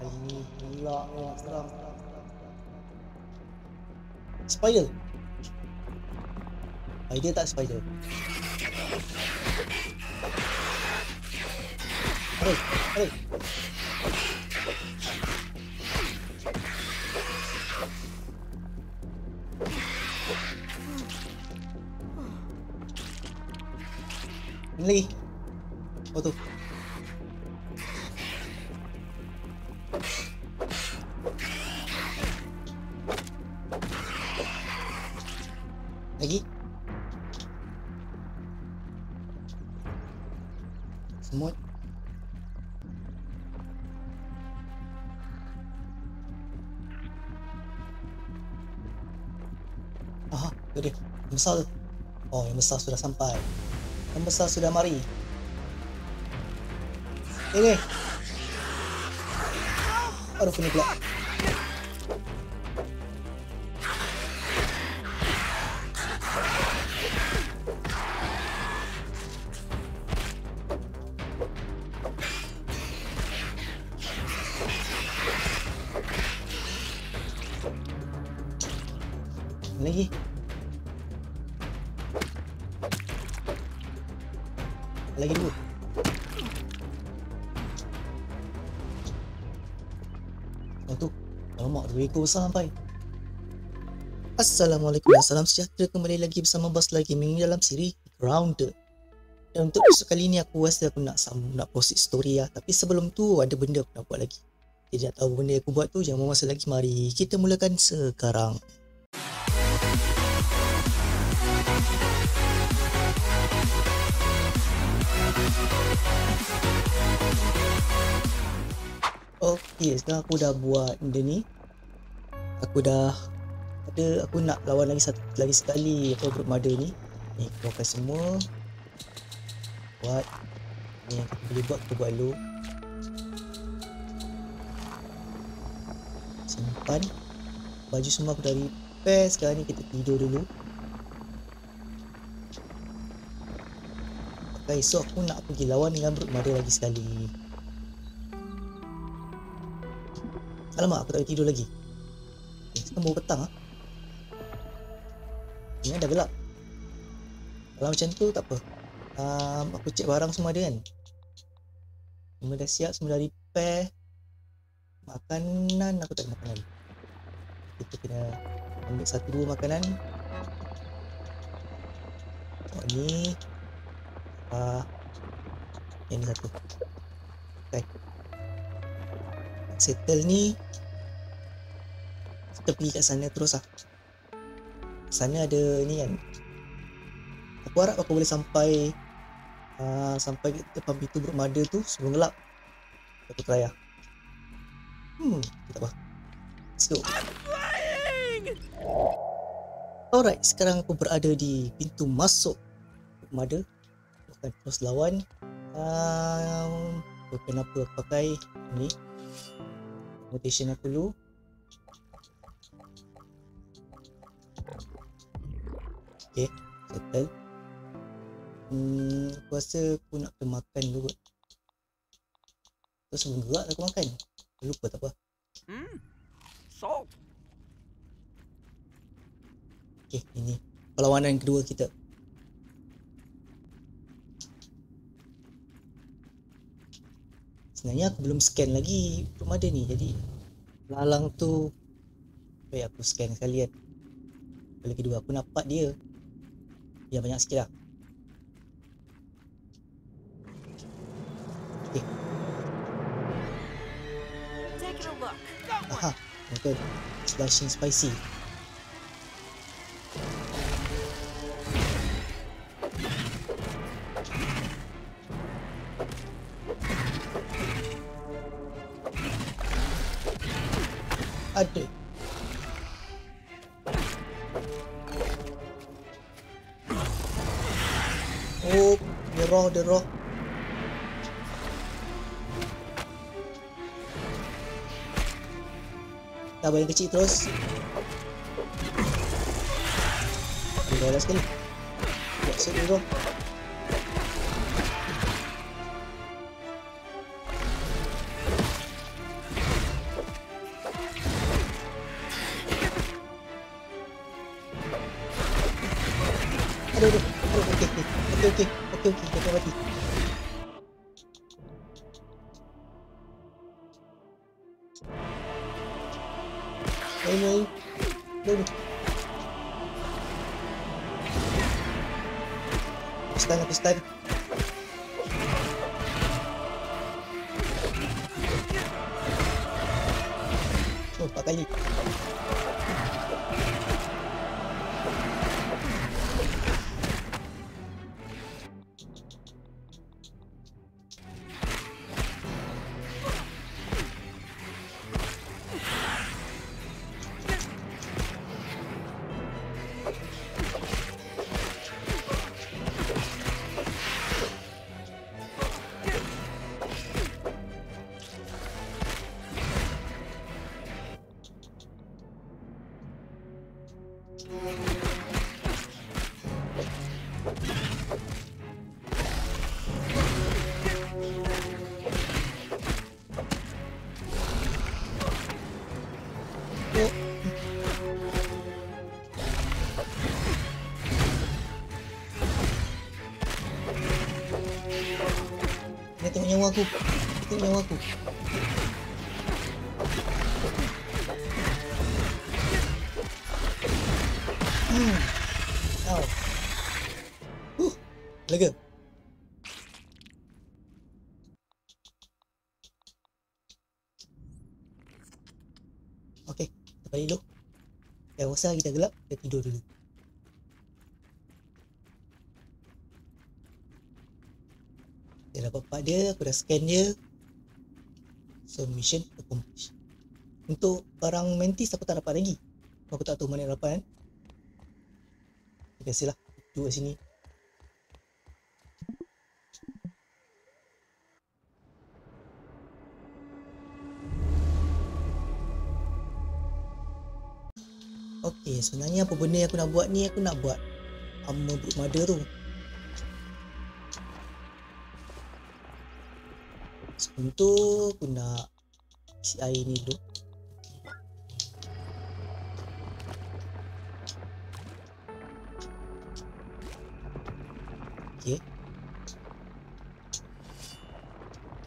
Ini pula orang serang. Spider. Spider tak spider. Hei, hei. Lagi. Oh tu. Semut. Aha, tu dia. Yang besar tu. Oh, yang besar sudah sampai. Yang besar sudah mari. Eh, eh. Aduh, kena pula. Oh tu. Alamak, dua ekor besar sampai. Assalamualaikum dan salam sejahtera kembali lagi bersama Bas Lagi Gaming dalam siri Grounded. Dan untuk episode kali ni aku rasa aku nak nak post story lah. Tapi sebelum tu ada benda aku nak buat lagi. Jadi nak tahu benda yang aku buat tu jangan masa lagi mari kita mulakan sekarang. Okay, sekarang aku dah buat benda ni. Aku dah ada aku nak lawan lagi satu lagi sekali apa group mother ni. Ni keluarkan semua. Buat ni yang kita boleh buat kita buat dulu. Simpan. Baju semua aku dah repair. Sekarang ni kita tidur dulu. Okay, so aku nak pergi lawan dengan group mother lagi sekali. Alamak, aku tak boleh tidur lagi. Eh, sekarang baru petang ah. Ini dah gelap. Kalau macam tu tak apa. Um, aku cek barang semua ada kan. Semua dah siap, semua dah repair. Makanan aku tak ada makanan. Kita kena ambil satu dua makanan. Oh ni. Ah. Yang ni satu. Okay. Settle ni kita pergi kat sana terus lah. Sana ada ni kan. Aku harap aku boleh sampai uh, sampai depan pintu Brook Mother tu sebelum gelap. Aku try lah. Hmm tak apa. Let's go. Alright sekarang aku berada di pintu masuk Brook Mother aku akan terus lawan. Um, kenapa aku pakai ni mutation aku dulu Okay, settle. Hmm, aku rasa aku nak kena makan dulu kot. Terus sebelum gerak aku makan. Lupa tak apa. Hmm. Salt. Okay, ini perlawanan kedua kita. Sebenarnya aku belum scan lagi rumah dia ni. Jadi, lalang tu baik aku scan sekalian. Kali kedua aku nampak dia. Dia banyak sikit lah. Okay. Aha, betul. Slashing spicy. Dah yang kecil terus. Ada bola sekali. Buat set dulu. Oh, empat kali. Oh. Nyawa aku. Tengok nyawa aku. Hmm. Ow. Huh. Lega. Okey, kita balik dulu. Dah rasa kita gelap, kita tidur dulu. Dia dapat dia, aku dah scan dia. So mission accomplished. Untuk barang mantis aku tak dapat lagi. Aku tak tahu mana dapat kan. Biasalah, kat sini. Okey, sebenarnya apa benda yang aku nak buat ni, aku nak buat armor brute mother tu. Aku nak isi air ni dulu. Okey.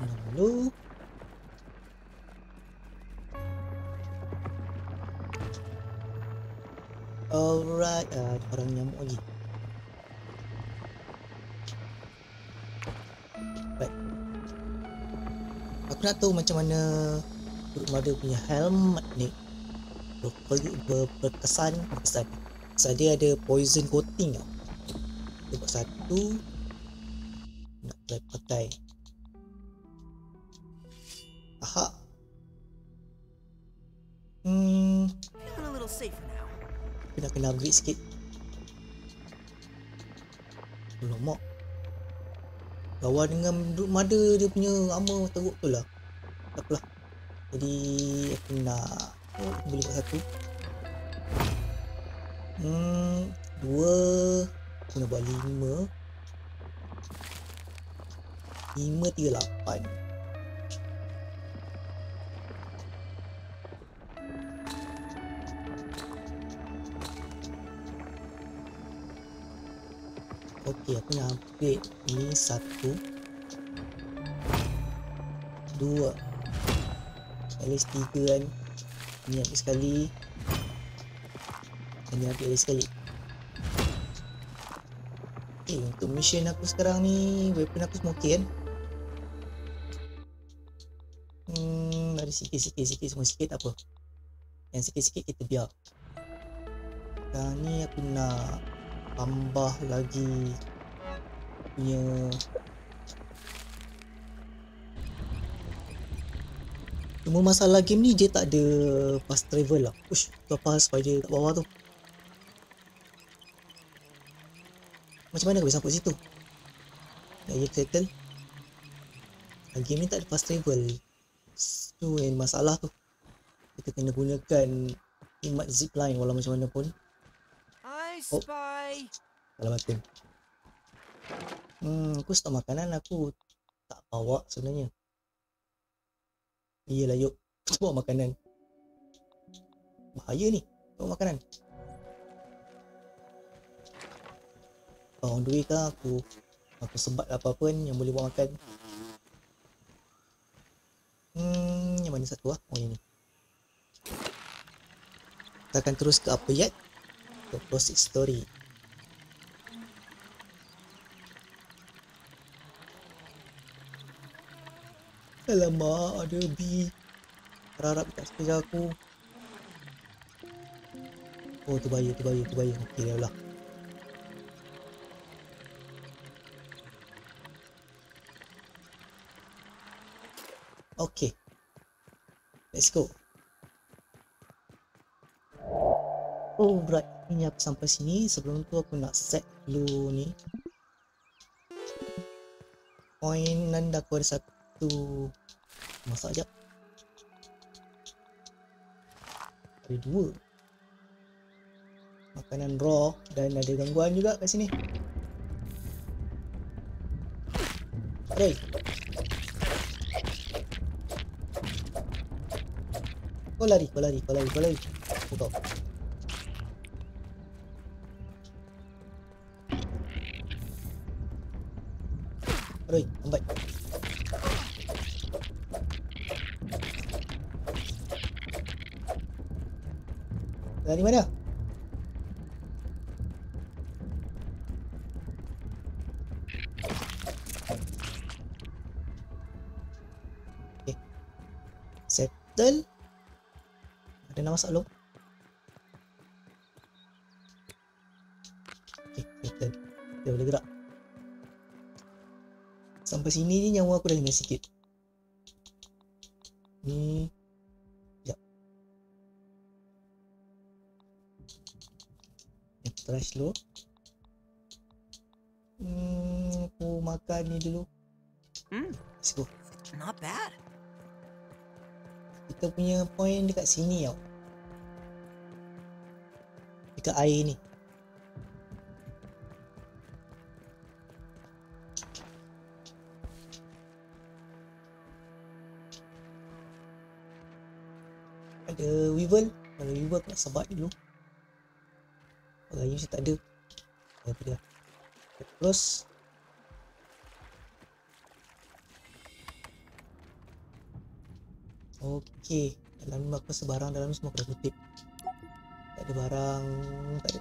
Dulu. Alright, uh, orang nyamuk lagi. Aku nak tahu macam mana Brute Mother punya helmet ni ber, ber, ber, berkesan berkesan. Sebab dia ada poison coating tau. Buat satu nak try pakai. Aha. Hmm, Feeling a little safer now. Aku nak kena upgrade sikit Lawan dengan Mother dia punya armor teruk tu lah. Tak apalah. Jadi aku nak oh, boleh buat satu. Hmm Dua. Aku nak buat lima. Lima tiga lapan Okey, aku nak upgrade ni satu. Dua. At tiga kan. Ni upgrade sekali. Dan ni upgrade lagi sekali. Okay, untuk mission aku sekarang ni Weapon aku semua okey kan? Hmm, ada sikit-sikit-sikit semua sikit tak apa. Yang sikit-sikit kita biar. Sekarang ni aku nak tambah lagi punya Cuma masalah game ni dia tak ada fast travel lah. Ush, tu apa spider kat bawah tu? Macam mana aku boleh sampai situ? Turtle. Ah, Game ni tak ada fast travel. Tu yang masalah tu. Kita kena gunakan imat zipline walau macam mana pun. Oh. Salah button. Hmm, aku stok makanan aku tak bawa sebenarnya. Iyalah yuk, kita bawa makanan. Bahaya ni, bawa makanan. the way kan aku aku sebat apa-apa kan yang boleh buat makan hmm yang mana satu ah oh ini kita akan terus ke apa yet ke proceed story Alamak, ada bee. Harap tak sekejar aku. Oh, tu bahaya, tu bahaya, tu bahaya. Okey, dah lah. Okey. Let's go. Oh, right. Ini aku sampai sini. Sebelum tu aku nak set dulu ni. Point nanda aku ada satu. Masak jap. Ada dua. Makanan raw dan ada gangguan juga kat sini. Hey. Kau lari, kau lari, kau lari, kau lari. Oh, kau. Aduh, lambat. Lari mana? Okay. Settle. Ada nak masak belum? Okay, settle. Dia boleh gerak. Sampai sini ni nyawa aku dah tinggal sikit. Ni aku try slow. Hmm, aku makan ni dulu. Hmm, Let's go. not bad. Kita punya point dekat sini tau. Dekat air ni. Ada weevil. Kalau weevil aku nak sebat dulu. Raya macam tak ada. Oh, tu dia. Terus. Okey. Dalam ni aku rasa barang dalam semua dah kutip. Tak ada barang. Tak ada.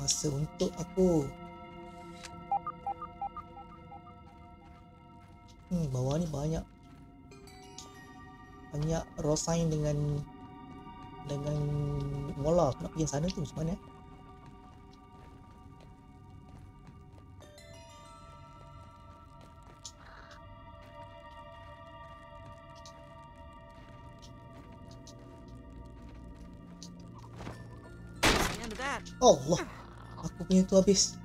Masa untuk aku. Hmm, bawah ni banyak banyak raw sign dengan dengan mola aku nak pergi sana tu macam mana that. Allah aku punya tu habis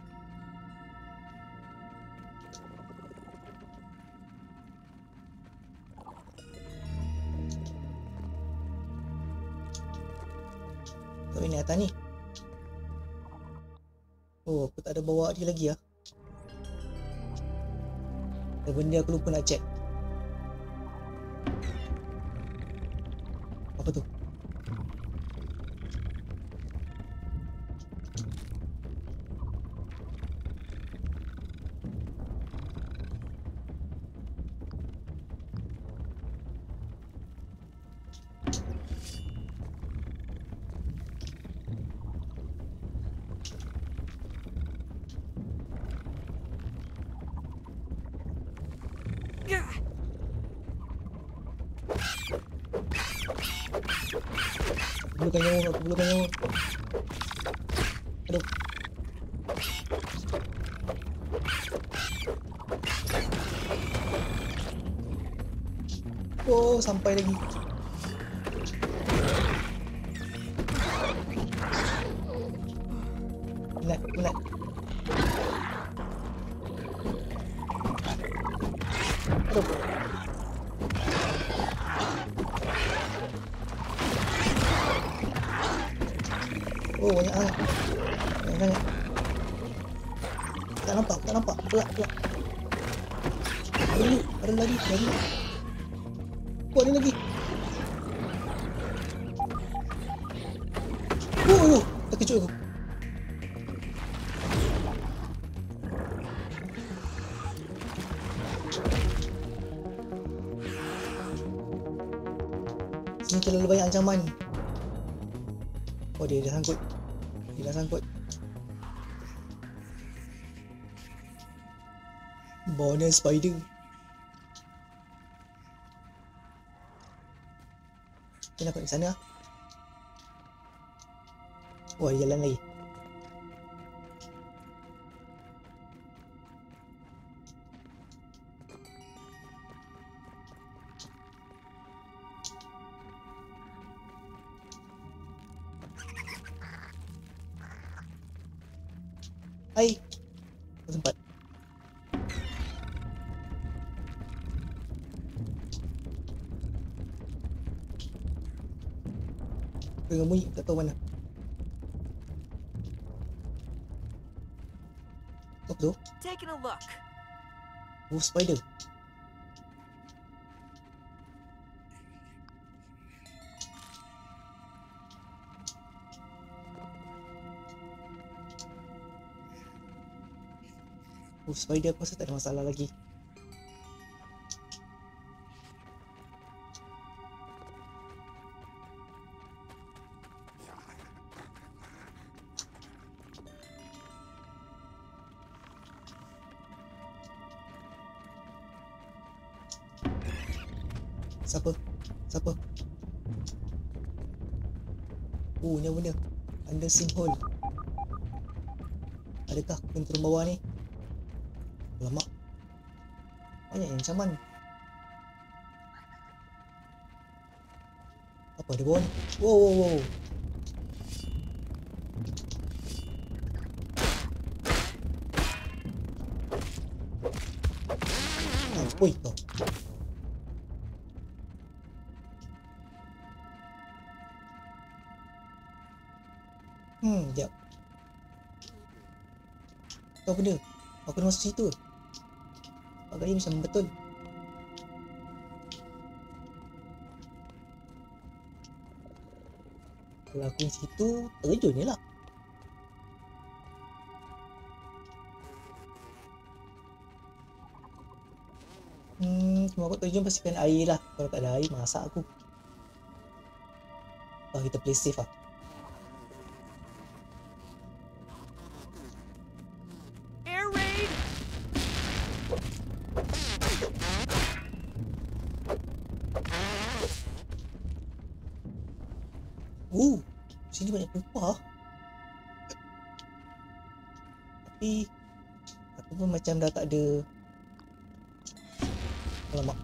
Tapi ni atas ni. Oh aku tak ada bawa dia lagi lah Ada benda aku lupa nak check. Apa tu? Aduh Oh sampai lagi Sini terlalu banyak ancaman. Oh, dia dah sangkut. Dia dah sangkut. Bonus spider. Kita nak di sana. Wah, jalan lagi. Dengar bunyi tak tahu mana. Apa tu? Taking a look. Wolf spider. Wolf spider aku rasa tak ada masalah lagi. Siapa? Siapa? Oh, ni apa benda? Under sinkhole. Adakah aku turun bawah ni? Alamak. Banyak yang ancaman. Apa ada bawah ni? Wow, wow, wow. Apa itu? Apa benda? Aku kena masuk situ. Agaknya macam betul. Kalau aku di situ, terjun je lah. Hmm, aku terjun pastikan air lah. Kalau tak ada air, masak aku. Oh, kita play safe lah. Macam dah tak ada Alamak.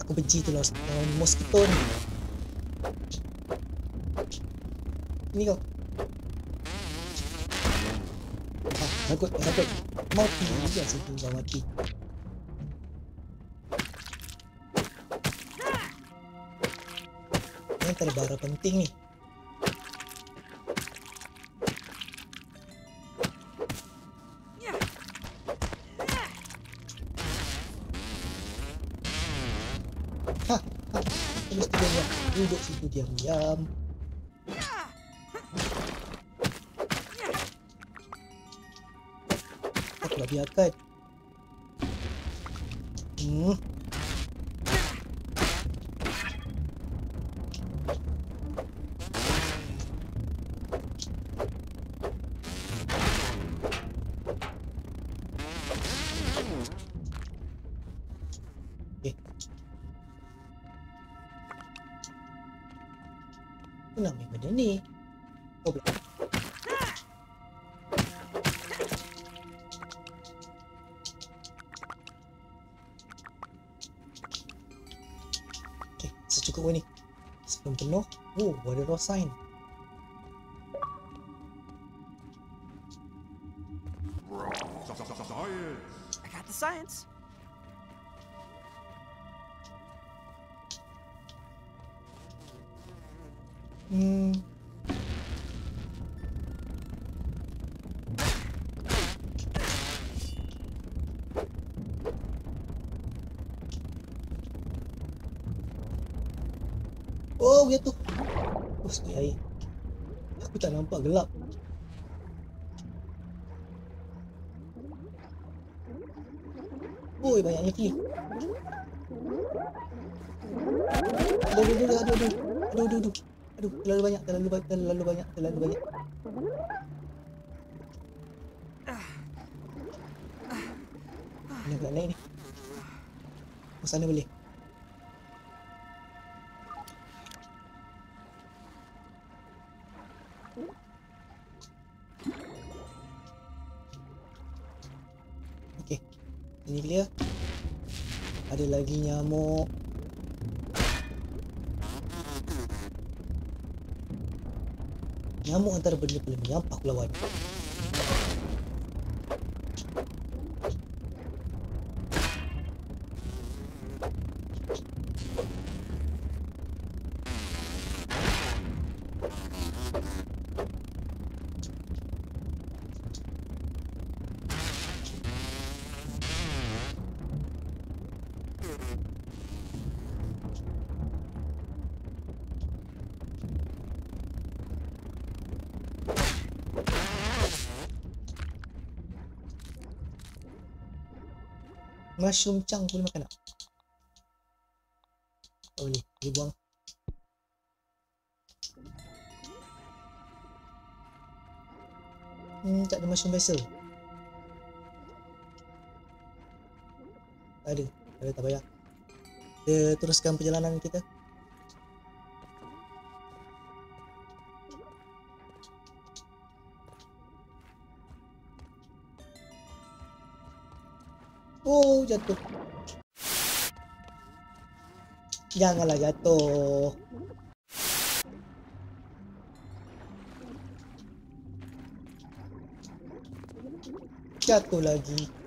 Aku benci tu lawan lawan mosquito ni. Ni kau. Ah, takut, takut. Mati juga situ kau mati. Ini antara barang penting ni. Yeah. Ha, ha. Aku mesti diam. Duduk situ diam-diam. Hmm. what it'll sign. I got the science. Hmm. Oh, gitu. apa sini air? Aku tak nampak gelap. Oi, banyaknya kiri. Aduh aduh aduh aduh aduh. Aduh aduh aduh. Aduh terlalu banyak terlalu banyak terlalu banyak terlalu banyak. Mana kat lain ni? Oh sana boleh? lagi nyamuk. Nyamuk antara benda-benda menyampah aku lawan. Mushroom chunk boleh makan tak? Tak boleh. Dia buang. Hmm, tak ada mushroom vessel. Tak ada. Tak ada, tak payah. Kita teruskan perjalanan kita. Jatuh. Janganlah jatuh. Jatuh lagi.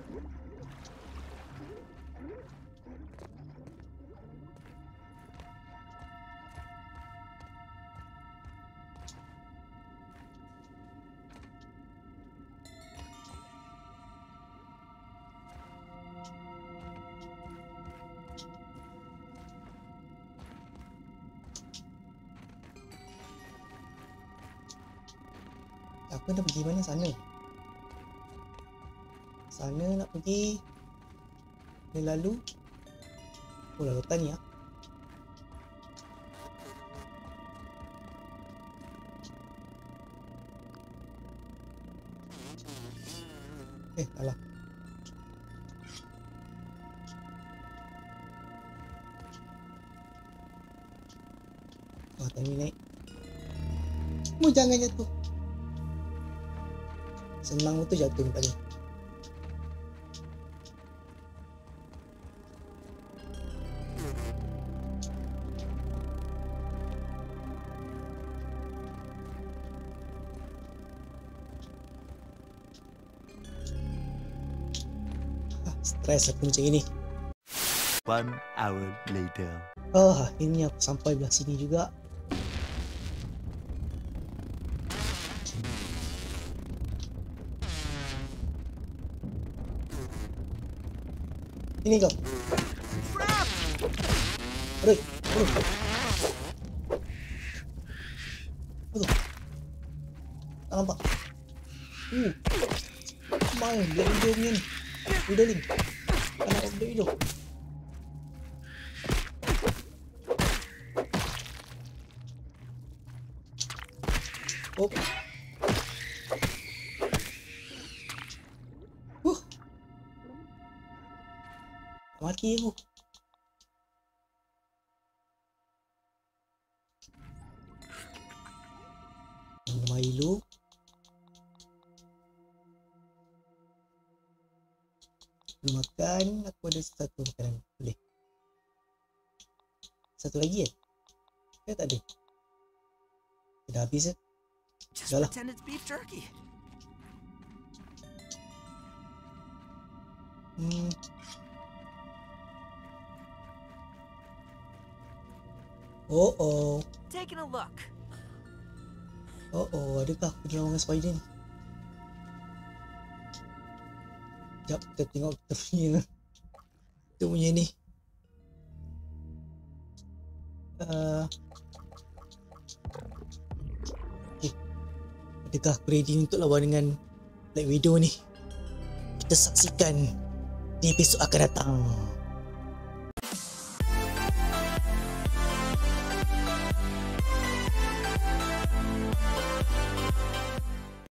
Tadi naik. Mu jangan jatuh. Senang betul jatuh tadi. Ah, Stres aku macam ini. One hour later. Oh, akhirnya aku sampai belah sini juga. Sini kau. Aduh. Aduh. Aduh. Tak nampak. Hmm. Main. Dia hidup ni. Udah ni. Anak dia hidup. Okay. Oh. arquivo. Milo. Belum Makan aku ada satu makanan boleh. Satu lagi kan? Ya tak ada. Dah habis ya? Dah lah. Hmm. Oh oh. Taking a look. Oh, oh, adakah aku dilawan dengan spider ni? Sekejap, kita tengok kita punya kita punya ni. Uh, okay. Adakah aku ready untuk lawan dengan Black Widow ni? Kita saksikan di episod akan datang.